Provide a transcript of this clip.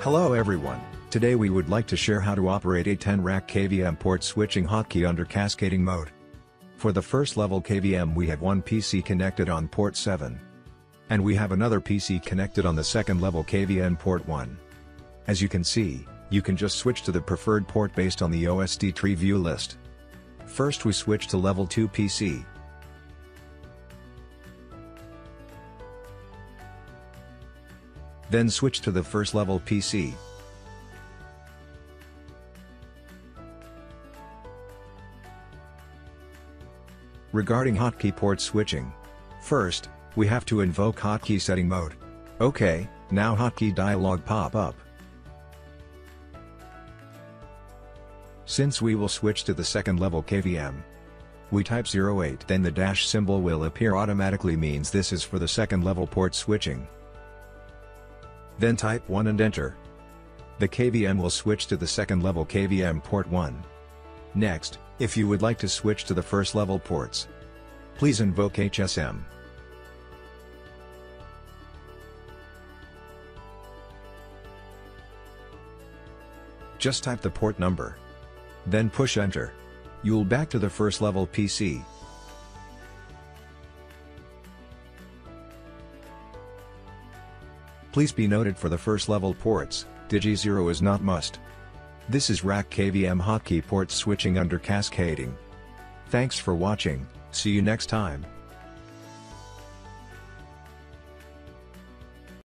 Hello everyone, today we would like to share how to operate ATEN rack KVM port switching hotkey under cascading mode. For the first level KVM we have one PC connected on port 7. And we have another PC connected on the second level KVM port 1. As you can see, you can just switch to the preferred port based on the OSD tree view list. First we switch to level 2 PC. Then switch to the first level PC. Regarding hotkey port switching. First, we have to invoke hotkey setting mode. OK, now hotkey dialog pop up. Since we will switch to the second level KVM, we type 08 then the dash symbol will appear automatically means this is for the second level port switching. Then type 1 and enter. The KVM will switch to the second level KVM port 1. Next, if you would like to switch to the first level ports, please invoke HSM. Just type the port number. Then push enter. You'll back to the first level PC. Please be noted for the first level ports, Digi0 is not must. This is Rack KVM hotkey port switching under cascading. Thanks for watching, see you next time.